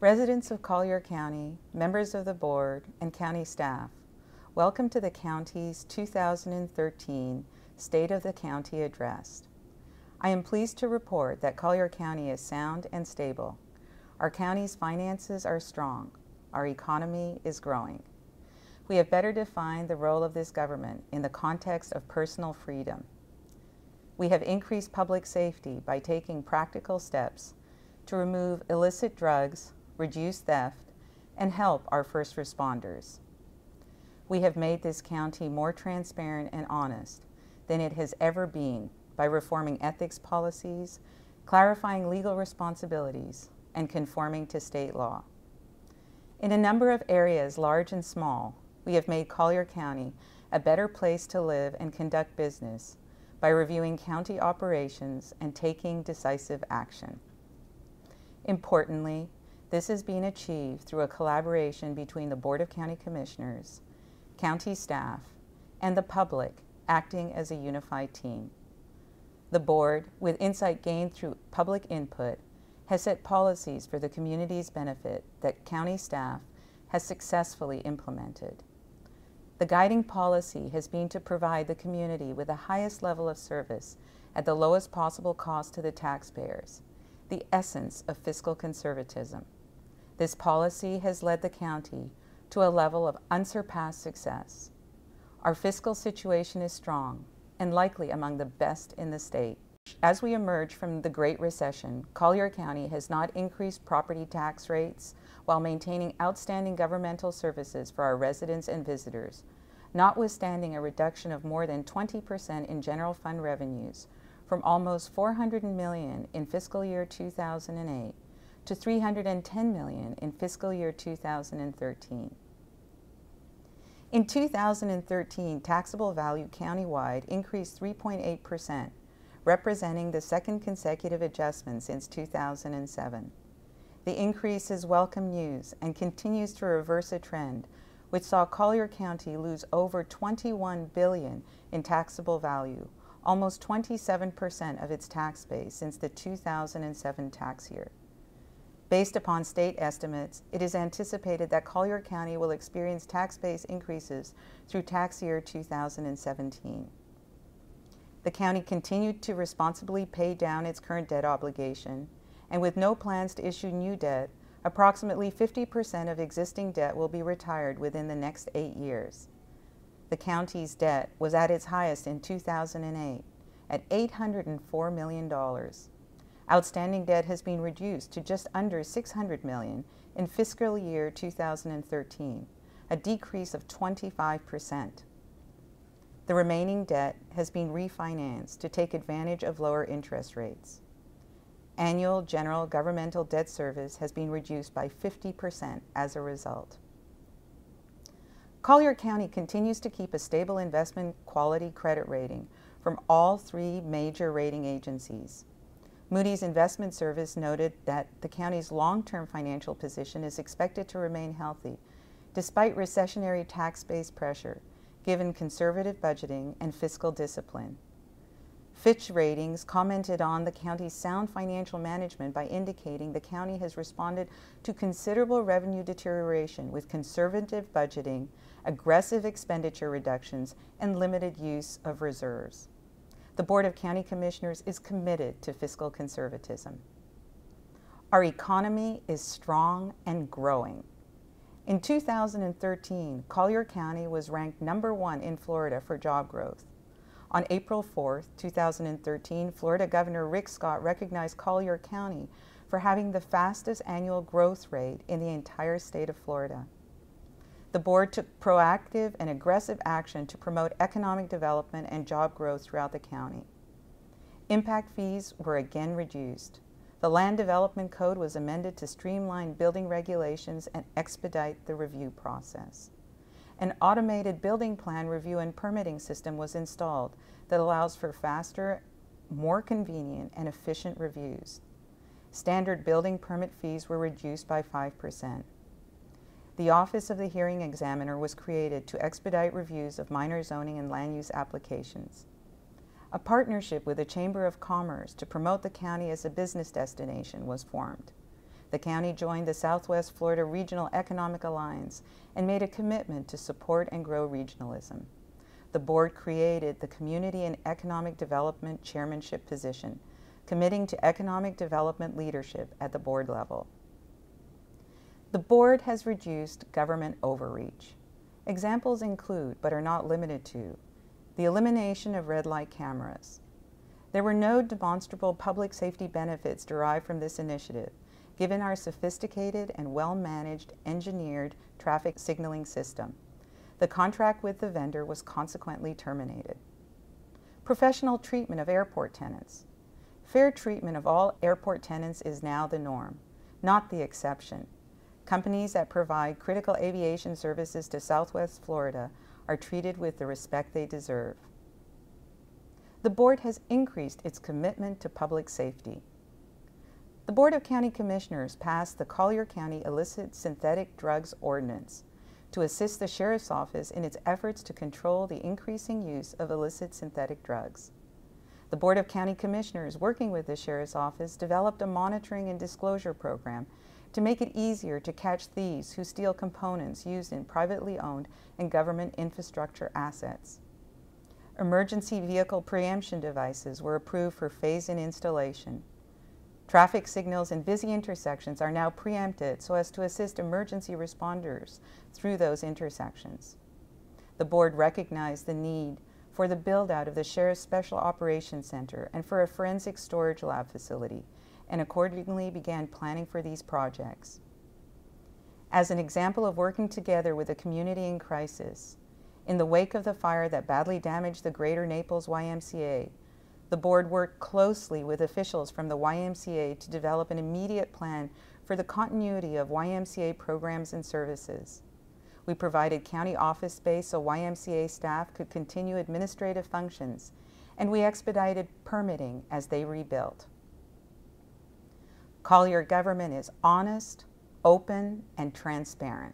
Residents of Collier County, members of the board, and county staff, welcome to the county's 2013 State of the County Address. I am pleased to report that Collier County is sound and stable. Our county's finances are strong. Our economy is growing. We have better defined the role of this government in the context of personal freedom. We have increased public safety by taking practical steps to remove illicit drugs, reduce theft, and help our first responders. We have made this county more transparent and honest than it has ever been by reforming ethics policies, clarifying legal responsibilities, and conforming to state law. In a number of areas, large and small, we have made Collier County a better place to live and conduct business by reviewing county operations and taking decisive action. Importantly, this is being achieved through a collaboration between the Board of County Commissioners, county staff, and the public acting as a unified team. The board, with insight gained through public input, has set policies for the community's benefit that county staff has successfully implemented. The guiding policy has been to provide the community with the highest level of service at the lowest possible cost to the taxpayers, the essence of fiscal conservatism. This policy has led the county to a level of unsurpassed success. Our fiscal situation is strong and likely among the best in the state. As we emerge from the Great Recession, Collier County has not increased property tax rates while maintaining outstanding governmental services for our residents and visitors, notwithstanding a reduction of more than 20% in general fund revenues from almost 400 million in fiscal year 2008 to 310 million in fiscal year 2013. In 2013, taxable value countywide increased 3.8%, representing the second consecutive adjustment since 2007. The increase is welcome news and continues to reverse a trend which saw Collier County lose over 21 billion in taxable value, almost 27% of its tax base since the 2007 tax year. Based upon state estimates, it is anticipated that Collier County will experience tax base increases through tax year 2017. The county continued to responsibly pay down its current debt obligation, and with no plans to issue new debt, approximately 50% of existing debt will be retired within the next eight years. The county's debt was at its highest in 2008 at $804 million. Outstanding debt has been reduced to just under 600 million in fiscal year 2013, a decrease of 25%. The remaining debt has been refinanced to take advantage of lower interest rates. Annual general governmental debt service has been reduced by 50% as a result. Collier County continues to keep a stable investment quality credit rating from all three major rating agencies. Moody's Investment Service noted that the county's long-term financial position is expected to remain healthy despite recessionary tax-based pressure, given conservative budgeting and fiscal discipline. Fitch Ratings commented on the county's sound financial management by indicating the county has responded to considerable revenue deterioration with conservative budgeting, aggressive expenditure reductions, and limited use of reserves. The Board of County Commissioners is committed to fiscal conservatism. Our economy is strong and growing. In 2013, Collier County was ranked number one in Florida for job growth. On April 4, 2013, Florida Governor Rick Scott recognized Collier County for having the fastest annual growth rate in the entire state of Florida. The board took proactive and aggressive action to promote economic development and job growth throughout the county. Impact fees were again reduced. The Land Development Code was amended to streamline building regulations and expedite the review process. An automated building plan review and permitting system was installed that allows for faster, more convenient, and efficient reviews. Standard building permit fees were reduced by 5%. The Office of the Hearing Examiner was created to expedite reviews of minor zoning and land use applications. A partnership with the Chamber of Commerce to promote the county as a business destination was formed. The county joined the Southwest Florida Regional Economic Alliance and made a commitment to support and grow regionalism. The board created the Community and Economic Development Chairmanship position, committing to economic development leadership at the board level. The board has reduced government overreach. Examples include, but are not limited to, the elimination of red light cameras. There were no demonstrable public safety benefits derived from this initiative, given our sophisticated and well-managed engineered traffic signaling system. The contract with the vendor was consequently terminated. Professional treatment of airport tenants. Fair treatment of all airport tenants is now the norm, not the exception. Companies that provide critical aviation services to Southwest Florida are treated with the respect they deserve. The Board has increased its commitment to public safety. The Board of County Commissioners passed the Collier County Illicit Synthetic Drugs Ordinance to assist the Sheriff's Office in its efforts to control the increasing use of illicit synthetic drugs. The Board of County Commissioners, working with the Sheriff's Office, developed a monitoring and disclosure program to make it easier to catch thieves who steal components used in privately owned and government infrastructure assets. Emergency vehicle preemption devices were approved for phase-in installation. Traffic signals in busy intersections are now preempted so as to assist emergency responders through those intersections. The board recognized the need for the build-out of the Sheriff's Special Operations Center and for a forensic storage lab facility and accordingly began planning for these projects. As an example of working together with a community in crisis, in the wake of the fire that badly damaged the Greater Naples YMCA, the board worked closely with officials from the YMCA to develop an immediate plan for the continuity of YMCA programs and services. We provided county office space so YMCA staff could continue administrative functions, and we expedited permitting as they rebuilt. Collier government is honest, open, and transparent.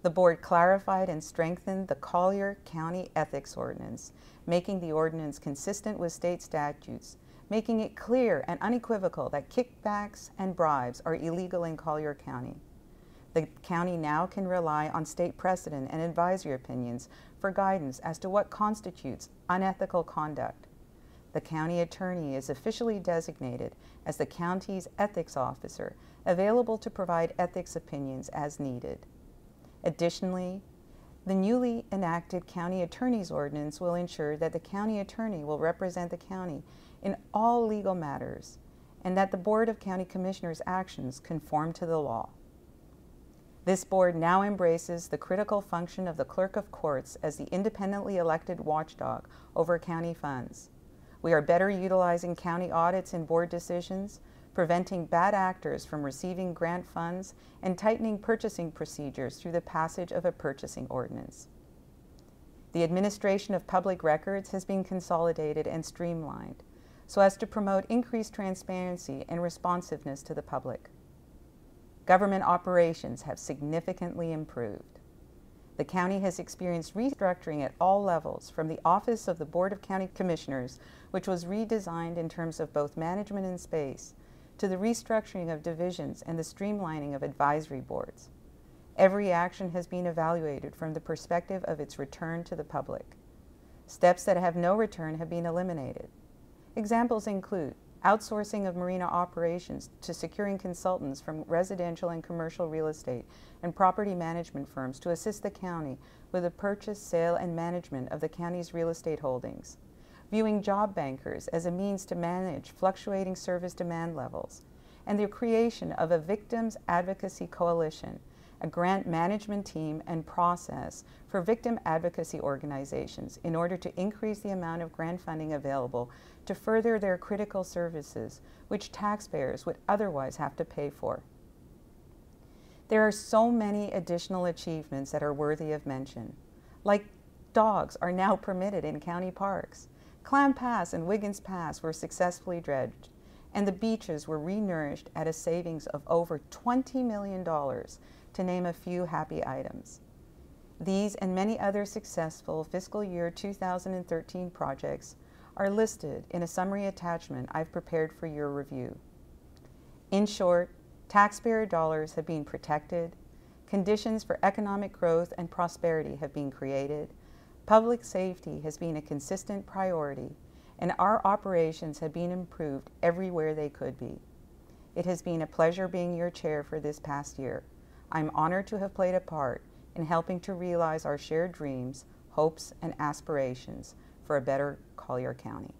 The board clarified and strengthened the Collier County Ethics Ordinance, making the ordinance consistent with state statutes, making it clear and unequivocal that kickbacks and bribes are illegal in Collier County. The county now can rely on state precedent and advisory opinions for guidance as to what constitutes unethical conduct the county attorney is officially designated as the county's ethics officer, available to provide ethics opinions as needed. Additionally, the newly enacted county attorney's ordinance will ensure that the county attorney will represent the county in all legal matters and that the Board of County Commissioners' actions conform to the law. This board now embraces the critical function of the clerk of courts as the independently elected watchdog over county funds. We are better utilizing county audits and board decisions, preventing bad actors from receiving grant funds, and tightening purchasing procedures through the passage of a purchasing ordinance. The administration of public records has been consolidated and streamlined so as to promote increased transparency and responsiveness to the public. Government operations have significantly improved. The county has experienced restructuring at all levels, from the Office of the Board of County Commissioners, which was redesigned in terms of both management and space, to the restructuring of divisions and the streamlining of advisory boards. Every action has been evaluated from the perspective of its return to the public. Steps that have no return have been eliminated. Examples include outsourcing of marina operations to securing consultants from residential and commercial real estate and property management firms to assist the county with the purchase, sale, and management of the county's real estate holdings, viewing job bankers as a means to manage fluctuating service demand levels, and the creation of a Victims Advocacy Coalition a grant management team and process for victim advocacy organizations in order to increase the amount of grant funding available to further their critical services, which taxpayers would otherwise have to pay for. There are so many additional achievements that are worthy of mention, like dogs are now permitted in county parks. Clam Pass and Wiggins Pass were successfully dredged, and the beaches were renourished at a savings of over $20 million to name a few happy items. These and many other successful fiscal year 2013 projects are listed in a summary attachment I've prepared for your review. In short, Taxpayer dollars have been protected, conditions for economic growth and prosperity have been created, public safety has been a consistent priority, and our operations have been improved everywhere they could be. It has been a pleasure being your chair for this past year. I'm honored to have played a part in helping to realize our shared dreams, hopes, and aspirations for a better Collier County.